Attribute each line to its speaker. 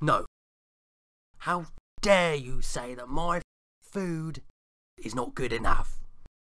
Speaker 1: No. How dare you say that my food is not good enough?